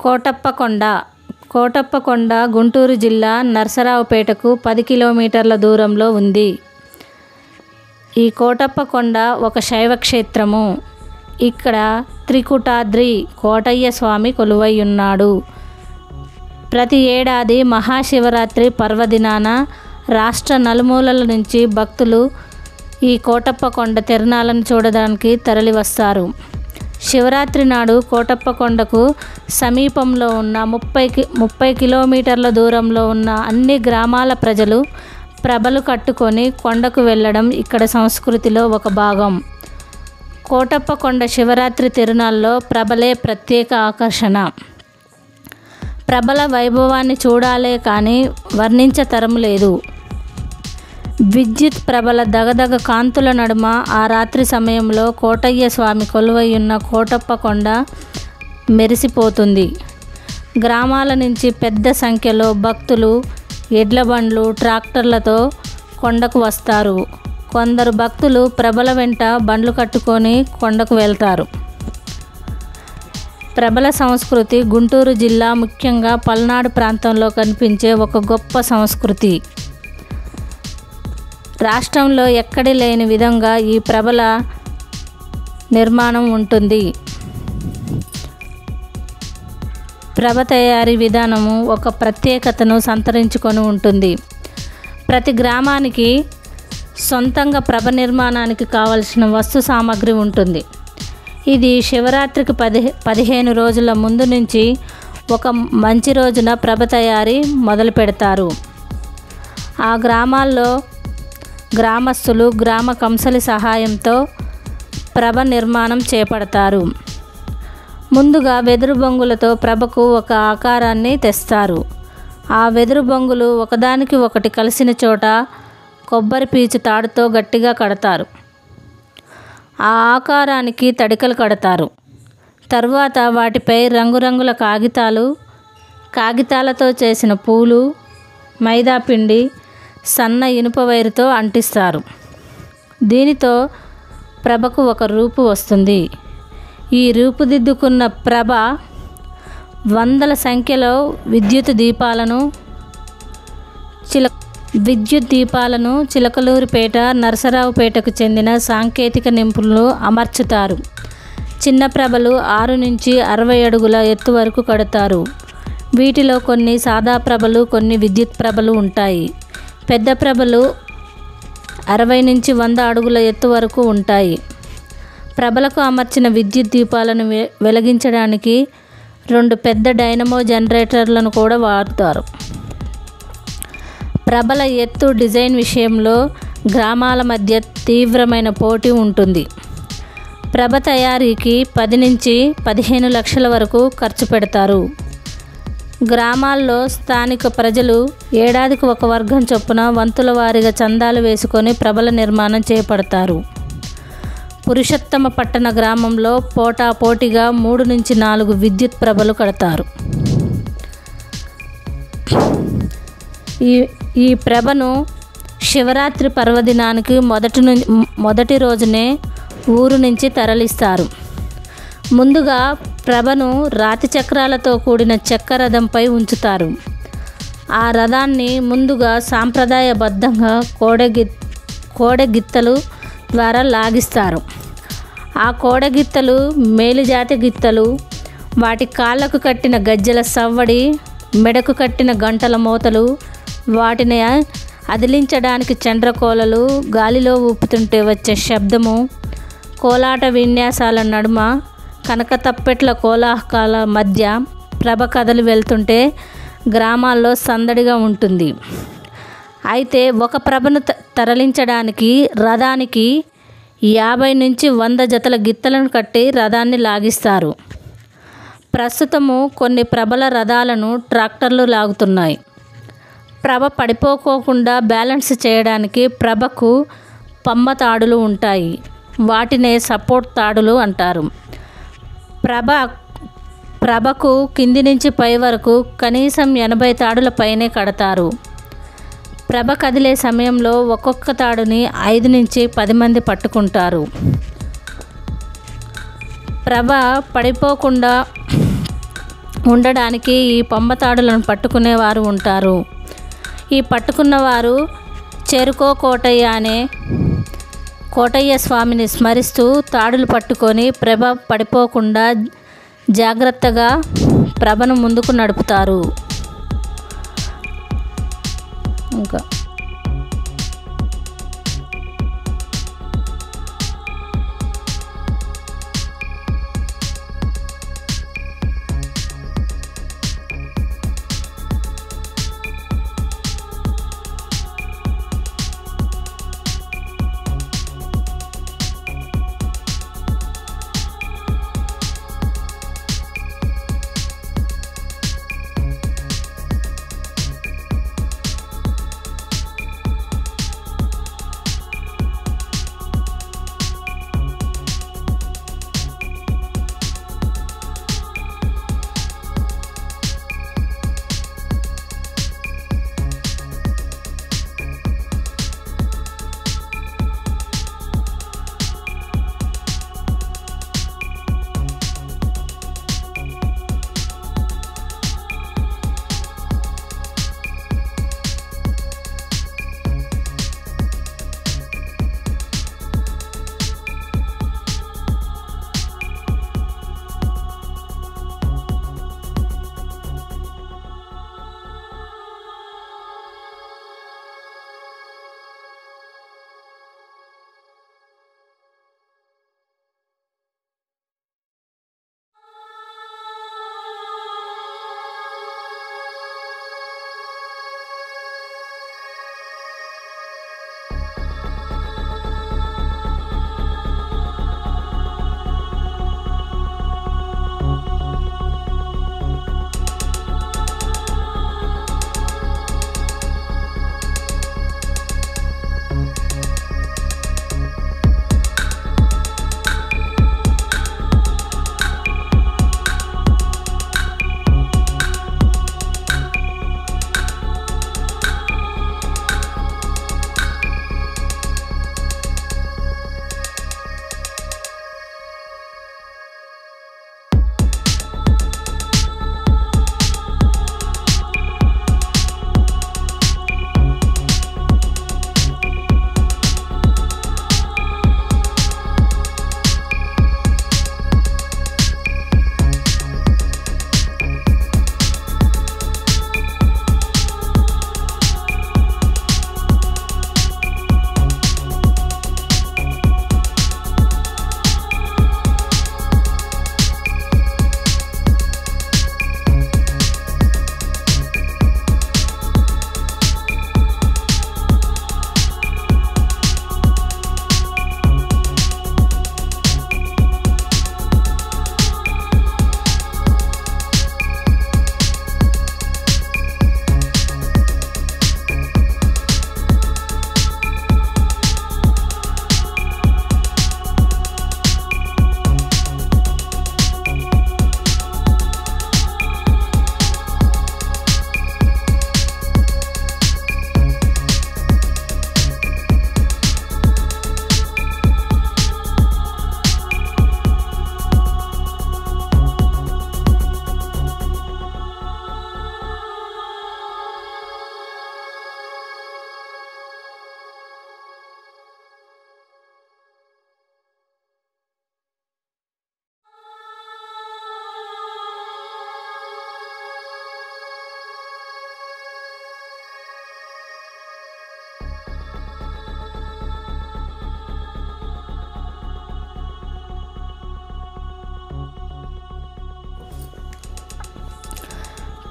కోటప్పకొండ. కోటప్పకొండ గుంటూరు జిల్లా నరసరావుపేటకు పది కిలోమీటర్ల దూరంలో ఉంది. ఈ కోటప్పకొండ ఒక శైవ క్షేత్రము ఇక్కడ త్రికుటాద్రి కోటయ్య స్వామి కొలువై ఉన్నాడు ప్రతి ఏడాది మహాశివరాత్రి పర్వదినాన రాష్ట్ర నలుమూలల నుంచి భక్తులు ఈ కోటప్పకొండ తిరణాలను చూడడానికి తరలివస్తారు. శివరాత్రి నాడు కోటప్పకొండకు సమీపంలో ఉన్న ముప్పై కి ముప్పై కిలోమీటర్ల దూరంలో ఉన్న అన్ని గ్రామాల ప్రజలు ప్రభలు కట్టుకొని కొండకు వెళ్ళడం ఇక్కడ సంస్కృతిలో ఒక భాగం. కోటప్పకొండ శివరాత్రి తిరునాళ్ళలో ప్రభలే ప్రత్యేక ఆకర్షణ. ప్రభల వైభవాన్ని చూడాలే కానీ వర్ణించతరం లేదు. విద్యుత్ ప్రభల దగదగ కాంతుల నడుమ ఆ రాత్రి సమయంలో కోటయ్య స్వామి కొలువై ఉన్న కోటప్పకొండ మెరిసిపోతుంది. గ్రామాల నుంచి పెద్ద సంఖ్యలో భక్తులు ఎడ్ల బండ్లు ట్రాక్టర్లతో కొండకు వస్తారు. కొందరు భక్తులు ప్రభల వెంట బండ్లు కట్టుకొని కొండకు వెళ్తారు. ప్రబల సంస్కృతి గుంటూరు జిల్లా ముఖ్యంగా పల్నాడు ప్రాంతంలో కనిపించే ఒక గొప్ప సంస్కృతి. రాష్ట్రంలో ఎక్కడి లేని విధంగా ఈ ప్రబల నిర్మాణం ఉంటుంది? ప్రభ తయారీ విధానము ఒక ప్రత్యేకతను సంతరించుకొని ఉంటుంది. ప్రతి గ్రామానికి సొంతంగా ప్రభ నిర్మాణానికి కావలసిన వస్తు సామాగ్రి ఉంటుంది. ఇది శివరాత్రికి పది పదిహేను రోజుల ముందు నుంచి ఒక మంచి రోజున ప్రభ తయారీ మొదలు పెడతారు ఆ గ్రామాల్లో గ్రామస్తులు గ్రామ కంసలి సహాయంతో ప్రభ నిర్మాణం చేపడతారు. ముందుగా వెదురు బొంగులతో ప్రభకు ఒక ఆకారాన్ని తెస్తారు. ఆ వెదురు బొంగులు ఒకదానికి ఒకటి కలిసిన చోట కొబ్బరి పీచు తాడుతో గట్టిగా కడతారు. ఆ ఆకారానికి తడికలు కడతారు. తరువాత వాటిపై రంగురంగుల కాగితాలు కాగితాలతో చేసిన పూలు మైదా పిండి సన్న ఇనుప వైరుతో అంటిస్తారు. దీనితో ప్రభకు ఒక రూపు వస్తుంది. ఈ రూపుదిద్దుకున్న ప్రభ వందల సంఖ్యలో విద్యుత్ దీపాలను చిల విద్యుత్ దీపాలను చిలకలూరిపేట నరసరావుపేటకు చెందిన సాంకేతిక నిపుణులు అమర్చుతారు. చిన్న ప్రభలు ఆరు నుంచి అరవై అడుగుల ఎత్తు వరకు కడతారు. వీటిలో కొన్ని సాదా ప్రభలు కొన్ని విద్యుత్ ప్రభలు ఉంటాయి. పెద్ద ప్రభలు అరవై నుంచి వంద అడుగుల ఎత్తు వరకు ఉంటాయి. ప్రభలకు అమర్చిన విద్యుత్ దీపాలను వె- వెలిగించడానికి రెండు పెద్ద డైనమో జనరేటర్లను కూడా వాడతారు. ప్రభల ఎత్తు డిజైన్ విషయంలో గ్రామాల మధ్య తీవ్రమైన పోటీ ఉంటుంది. ప్రభ తయారీకి పది నుంచి పదిహేను లక్షల వరకు ఖర్చు పెడతారు. గ్రామాల్లో స్థానిక ప్రజలు ఏడాదికి ఒక వర్గం చొప్పున వంతుల వారీగా చందాలు వేసుకొని ప్రభల నిర్మాణం చేపడతారు. పురుషోత్తమ పట్టణ గ్రామంలో పోటా పోటీగా మూడు నుంచి నాలుగు విద్యుత్ ప్రభలు కడతారు. ఈ ఈ ప్రభను శివరాత్రి పర్వదినానికి మొదటి ను మొదటి రోజునే ఊరు నుంచి తరలిస్తారు. ముందుగా ప్రభను రాతి చక్రాలతో కూడిన చెక్క రథంపై ఉంచుతారు. ఆ రథాన్ని ముందుగా సాంప్రదాయబద్ధంగా కోడగి కోడగిత్తలు ద్వారా లాగిస్తారు. ఆ కోడగిత్తలు మేలుజాతి గిత్తలు వాటి కాళ్ళకు కట్టిన గజ్జెల సవ్వడి మెడకు కట్టిన గంటల మూతలు వాటిని అదిలించడానికి చండ్రకోలలు గాలిలో ఊపుతుంటే వచ్చే శబ్దము కోలాట విన్యాసాల నడుమ కనక తప్పెట్ల కోలాహకాల మధ్య ప్రభ కథలు వెళ్తుంటే గ్రామాల్లో సందడిగా ఉంటుంది. అయితే ఒక ప్రభను త- తరలించడానికి రథానికి యాభై నుంచి వంద జతల గిత్తలను కట్టి రథాన్ని లాగిస్తారు. ప్రస్తుతము కొన్ని ప్రబల రథాలను ట్రాక్టర్లు లాగుతున్నాయి. ప్రభ పడిపోకోకుండా బ్యాలెన్స్ చేయడానికి ప్రభకు పమ్మ తాడులు ఉంటాయి. వాటినే సపోర్ట్ తాడులు అంటారు. ప్రభ ప్రభకు కింది నుంచి పై వరకు కనీసం ఎనభై తాడుల పైనే కడతారు. ప్రభ కదిలే సమయంలో ఒక్కొక్క తాడుని ఐదు నుంచి పది మంది పట్టుకుంటారు. ప్రభ పడిపోకుండా ఉండడానికి ఈ పొంబతాడులను పట్టుకునేవారు ఉంటారు. ఈ పట్టుకున్నవారు చెరుకో కోటయ్య అనే కోటయ్య స్వామిని స్మరిస్తూ తాడులు పట్టుకొని ప్రభ పడిపోకుండా జాగ్రత్తగా ప్రభను ముందుకు నడుపుతారు. ఇంకా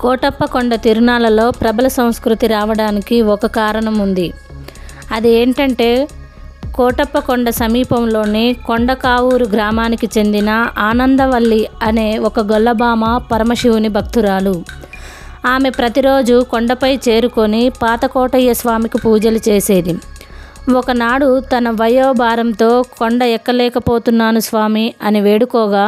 కోటప్ప కొండ తిరునాళ్ళలో ప్రబల సంస్కృతి రావడానికి ఒక కారణం ఉంది అది ఏంటంటే కోటప్ప కొండ సమీపంలోని కొండకావూరు గ్రామానికి చెందిన ఆనందవల్లి అనే ఒక గొల్లబామ పరమశివుని భక్తురాలు. ఆమె ప్రతిరోజు కొండపై చేరుకొని పాతకోటయ్య స్వామికి పూజలు చేసేది. ఒకనాడు తన వయోభారంతో కొండ ఎక్కలేకపోతున్నాను స్వామి అని వేడుకోగా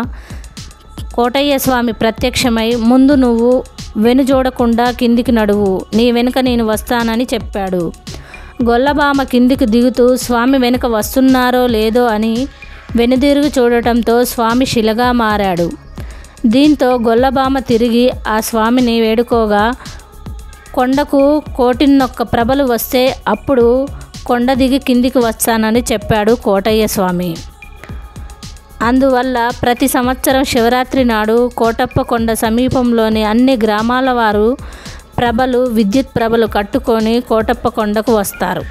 కోటయ్య స్వామి ప్రత్యక్షమై ముందు నువ్వు వెనుజోడకుండా కిందికి నడువు. నీ వెనుక నేను వస్తానని చెప్పాడు. గొల్లబామ కిందికి దిగుతూ స్వామి వెనుక వస్తున్నారో లేదో అని వెనుదిరుగు చూడటంతో స్వామి శిలగా మారాడు. దీంతో గొల్లబామ తిరిగి ఆ స్వామిని వేడుకోగా. కొండకు కోటిన్నొక్క ప్రభలు వస్తే అప్పుడు కొండ దిగి కిందికి వస్తానని చెప్పాడు కోటయ్య స్వామి. అందువల్ల ప్రతి సంవత్సరం శివరాత్రి నాడు కోటప్పకొండ సమీపంలోని అన్ని గ్రామాల వారు ప్రభలు విద్యుత్ ప్రభలు కట్టుకొని కోటప్ప కొండకు వస్తారు.